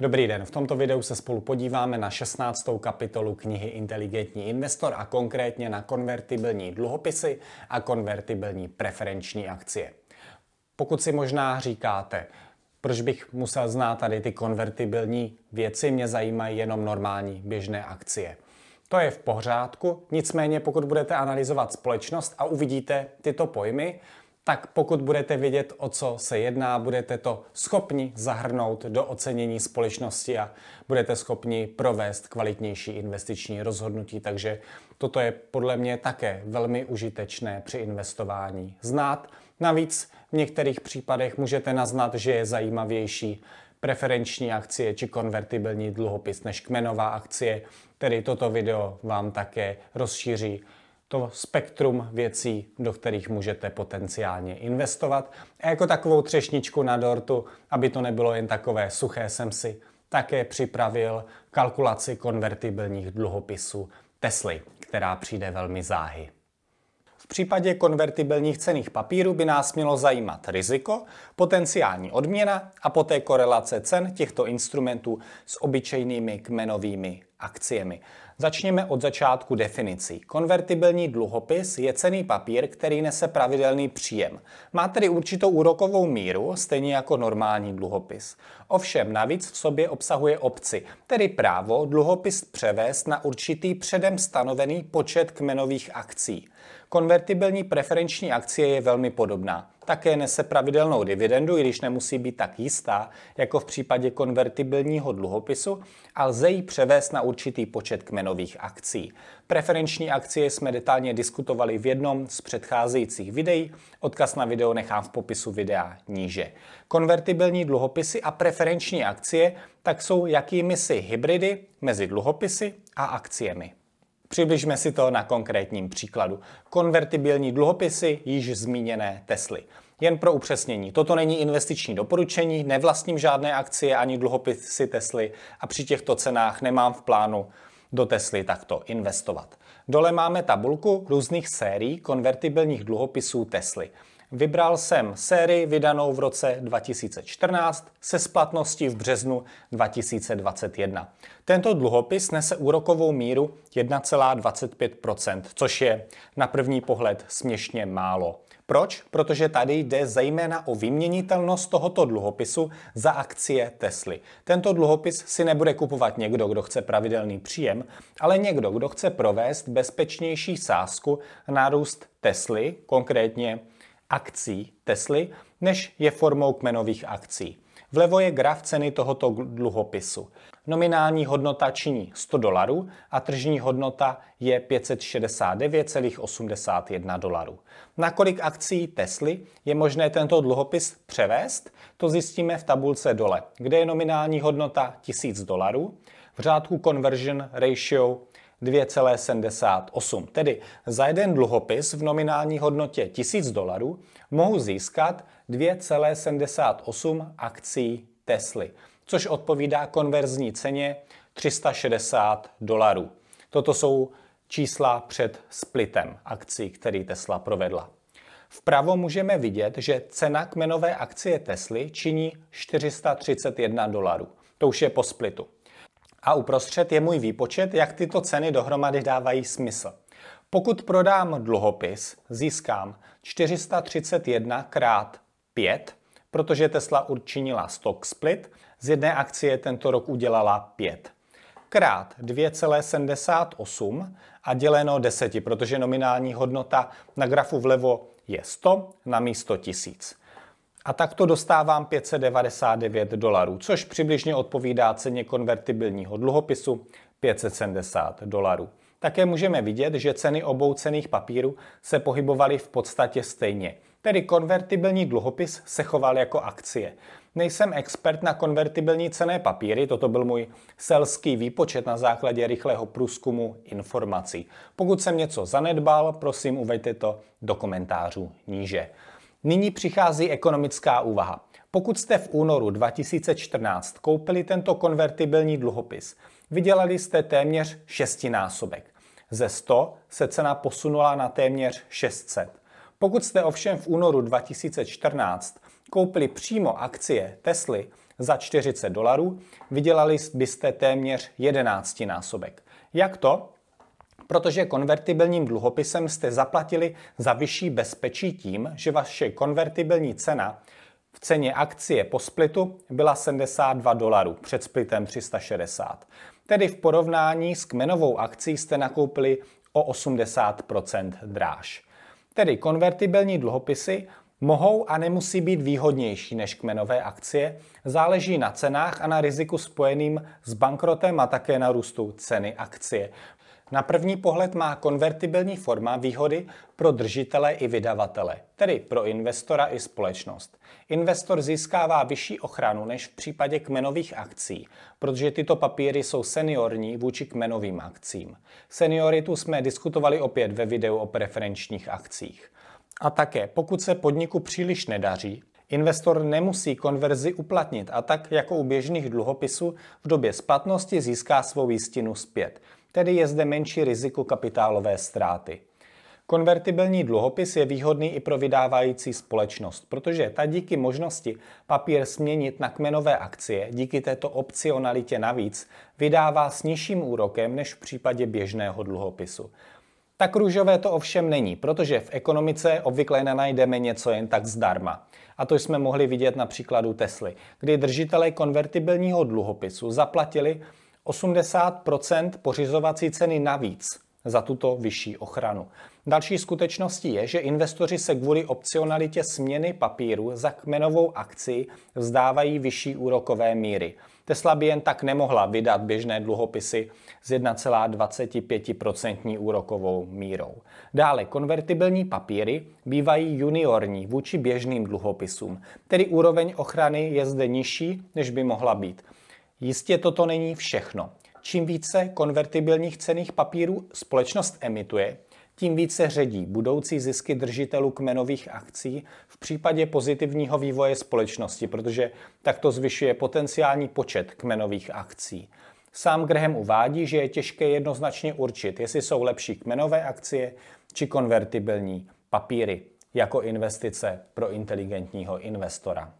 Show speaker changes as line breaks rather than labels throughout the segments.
Dobrý den, v tomto videu se spolu podíváme na 16. kapitolu knihy Inteligentní investor a konkrétně na konvertibilní dluhopisy a konvertibilní preferenční akcie. Pokud si možná říkáte, proč bych musel znát tady ty konvertibilní věci, mě zajímají jenom normální běžné akcie. To je v pořádku, nicméně pokud budete analyzovat společnost a uvidíte tyto pojmy, tak pokud budete vědět, o co se jedná, budete to schopni zahrnout do ocenění společnosti a budete schopni provést kvalitnější investiční rozhodnutí. Takže toto je podle mě také velmi užitečné při investování znát. Navíc v některých případech můžete naznat, že je zajímavější preferenční akcie či konvertibilní dluhopis než kmenová akcie, tedy toto video vám také rozšíří to spektrum věcí, do kterých můžete potenciálně investovat. A jako takovou třešničku na dortu, aby to nebylo jen takové suché, jsem si také připravil kalkulaci konvertibilních dluhopisů Tesly, která přijde velmi záhy. V případě konvertibilních cených papírů by nás mělo zajímat riziko, potenciální odměna a poté korelace cen těchto instrumentů s obyčejnými kmenovými akciemi. Začněme od začátku definicí. Konvertibilní dluhopis je cený papír, který nese pravidelný příjem. Má tedy určitou úrokovou míru, stejně jako normální dluhopis. Ovšem navíc v sobě obsahuje opci, tedy právo dluhopis převést na určitý předem stanovený počet kmenových akcí. Konvertibilní preferenční akcie je velmi podobná. Také nese pravidelnou dividendu, i když nemusí být tak jistá, jako v případě konvertibilního dluhopisu, a lze ji převést na určitý počet kmenových akcí. Preferenční akcie jsme detailně diskutovali v jednom z předcházejících videí, odkaz na video nechám v popisu videa níže. Konvertibilní dluhopisy a preferenční akcie tak jsou jakými si hybridy mezi dluhopisy a akciemi. Přibližme si to na konkrétním příkladu. Konvertibilní dluhopisy již zmíněné Tesly. Jen pro upřesnění, toto není investiční doporučení, nevlastním žádné akcie ani dluhopisy Tesly a při těchto cenách nemám v plánu do Tesly takto investovat. Dole máme tabulku různých sérií konvertibilních dluhopisů Tesly. Vybral jsem sérii vydanou v roce 2014 se splatností v březnu 2021. Tento dluhopis nese úrokovou míru 1,25%, což je na první pohled směšně málo. Proč? Protože tady jde zejména o vyměnitelnost tohoto dluhopisu za akcie Tesly. Tento dluhopis si nebude kupovat někdo, kdo chce pravidelný příjem, ale někdo, kdo chce provést bezpečnější sázku na růst Tesly, konkrétně akcí Tesly, než je formou kmenových akcí. Vlevo je graf ceny tohoto dluhopisu. Nominální hodnota činí 100 dolarů a tržní hodnota je 569,81 dolarů. Na kolik akcí Tesly je možné tento dluhopis převést? To zjistíme v tabulce dole, kde je nominální hodnota 1000 dolarů. V řádku Conversion Ratio 2,78. Tedy za jeden dluhopis v nominální hodnotě 1000 dolarů mohu získat 2,78 akcí Tesly, což odpovídá konverzní ceně 360 dolarů. Toto jsou čísla před splitem akcí, který Tesla provedla. Vpravo můžeme vidět, že cena kmenové akcie Tesly činí 431 dolarů. To už je po splitu. A uprostřed je můj výpočet, jak tyto ceny dohromady dávají smysl. Pokud prodám dluhopis, získám 431 krát 5, protože Tesla učinila stock split, z jedné akcie tento rok udělala 5. Krát 2,78 a děleno 10, protože nominální hodnota na grafu vlevo je 100 na místo 1000. A takto dostávám 599 dolarů, což přibližně odpovídá ceně konvertibilního dluhopisu 570 dolarů. Také můžeme vidět, že ceny obou cených papírů se pohybovaly v podstatě stejně. Tedy konvertibilní dluhopis se choval jako akcie. Nejsem expert na konvertibilní cené papíry, toto byl můj selský výpočet na základě rychlého průzkumu informací. Pokud jsem něco zanedbal, prosím uveďte to do komentářů níže. Nyní přichází ekonomická úvaha. Pokud jste v únoru 2014 koupili tento konvertibilní dluhopis, vydělali jste téměř šestinásobek. Ze 100 se cena posunula na téměř 600. Pokud jste ovšem v únoru 2014 koupili přímo akcie Tesly, za 40 dolarů, vydělali byste téměř 11 násobek. Jak to? Protože konvertibilním dluhopisem jste zaplatili za vyšší bezpečí tím, že vaše konvertibilní cena v ceně akcie po splitu byla 72 dolarů, před splitem 360. Tedy v porovnání s kmenovou akcí jste nakoupili o 80% dráž. Tedy konvertibilní dluhopisy mohou a nemusí být výhodnější než kmenové akcie, záleží na cenách a na riziku spojeným s bankrotem a také na růstu ceny akcie. Na první pohled má konvertibilní forma výhody pro držitele i vydavatele, tedy pro investora i společnost. Investor získává vyšší ochranu než v případě kmenových akcí, protože tyto papíry jsou seniorní vůči kmenovým akcím. Senioritu jsme diskutovali opět ve videu o preferenčních akcích. A také, pokud se podniku příliš nedaří, investor nemusí konverzi uplatnit a tak jako u běžných dluhopisů v době splatnosti získá svou jistinu zpět. Tedy je zde menší riziko kapitálové ztráty. Konvertibilní dluhopis je výhodný i pro vydávající společnost, protože ta díky možnosti papír směnit na kmenové akcie, díky této opcionalitě navíc, vydává s nižším úrokem než v případě běžného dluhopisu. Tak růžové to ovšem není, protože v ekonomice obvykle nenajdeme něco jen tak zdarma. A to jsme mohli vidět na příkladu Tesly, kdy držitelé konvertibilního dluhopisu zaplatili 80% pořizovací ceny navíc za tuto vyšší ochranu. Další skutečností je, že investoři se kvůli opcionalitě směny papíru za kmenovou akci vzdávají vyšší úrokové míry. Tesla by jen tak nemohla vydat běžné dluhopisy s 1,25% úrokovou mírou. Dále konvertibilní papíry bývají juniorní vůči běžným dluhopisům, tedy úroveň ochrany je zde nižší, než by mohla být. Jistě toto není všechno. Čím více konvertibilních cených papírů společnost emituje, tím více ředí budoucí zisky držitelů kmenových akcí v případě pozitivního vývoje společnosti, protože takto zvyšuje potenciální počet kmenových akcí. Sám Graham uvádí, že je těžké jednoznačně určit, jestli jsou lepší kmenové akcie či konvertibilní papíry jako investice pro inteligentního investora.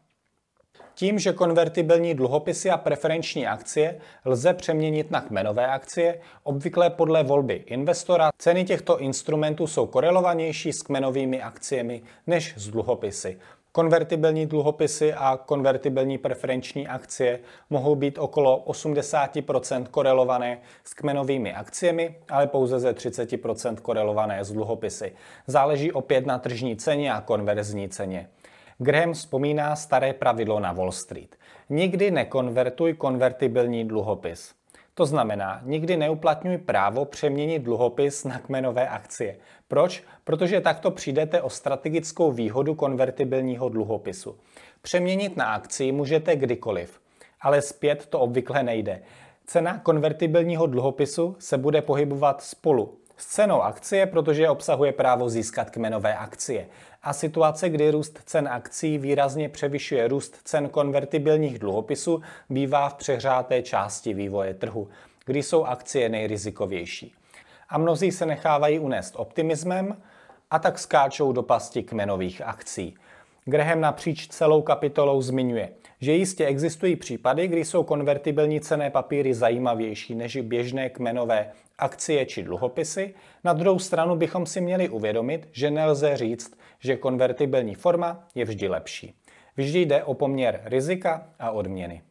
Tím, že konvertibilní dluhopisy a preferenční akcie lze přeměnit na kmenové akcie, obvykle podle volby investora, ceny těchto instrumentů jsou korelovanější s kmenovými akciemi než s dluhopisy. Konvertibilní dluhopisy a konvertibilní preferenční akcie mohou být okolo 80% korelované s kmenovými akciemi, ale pouze ze 30% korelované s dluhopisy. Záleží opět na tržní ceně a konverzní ceně. Graham vzpomíná staré pravidlo na Wall Street. Nikdy nekonvertuj konvertibilní dluhopis. To znamená, nikdy neuplatňuj právo přeměnit dluhopis na kmenové akcie. Proč? Protože takto přijdete o strategickou výhodu konvertibilního dluhopisu. Přeměnit na akci můžete kdykoliv, ale zpět to obvykle nejde. Cena konvertibilního dluhopisu se bude pohybovat spolu s cenou akcie, protože obsahuje právo získat kmenové akcie. A situace, kdy růst cen akcí výrazně převyšuje růst cen konvertibilních dluhopisů, bývá v přehřáté části vývoje trhu, kdy jsou akcie nejrizikovější. A mnozí se nechávají unést optimismem a tak skáčou do pasti kmenových akcí. Graham napříč celou kapitolou zmiňuje, že jistě existují případy, kdy jsou konvertibilní cené papíry zajímavější než běžné kmenové akcie či dluhopisy. Na druhou stranu bychom si měli uvědomit, že nelze říct, že konvertibilní forma je vždy lepší. Vždy jde o poměr rizika a odměny.